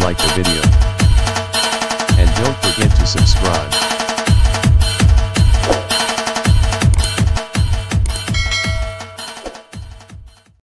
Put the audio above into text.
like the video.